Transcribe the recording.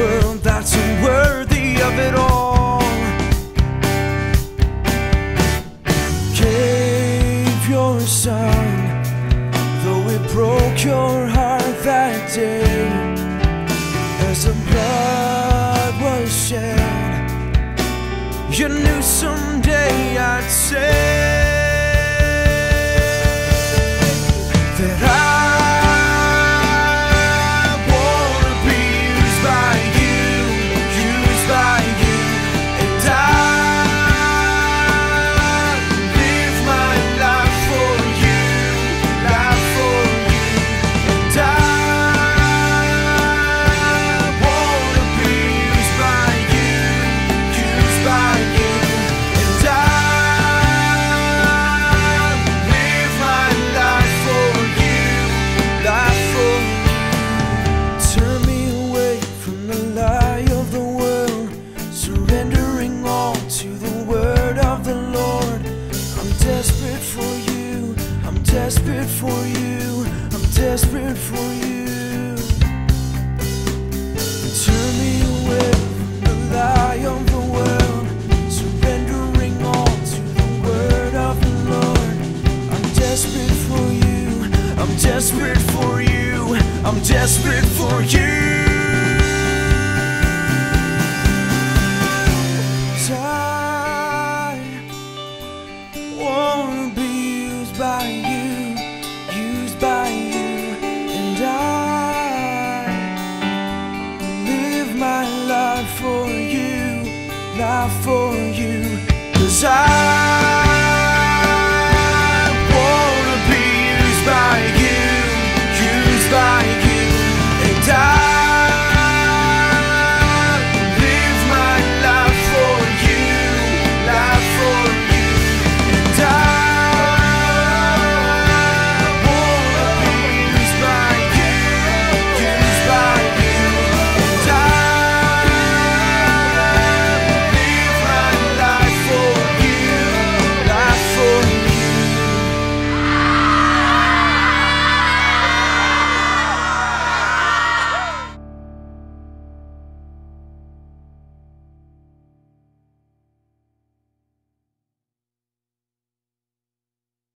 world that's worthy of it all. Gave your son, though it broke your heart that day, as the blood was shed. You knew someday I'd say. Desperate for you, I'm desperate for you. Turn me away from the lie of the world, surrendering all to the word of the Lord. I'm desperate for you, I'm desperate for you, I'm desperate for you. For you, 'cause I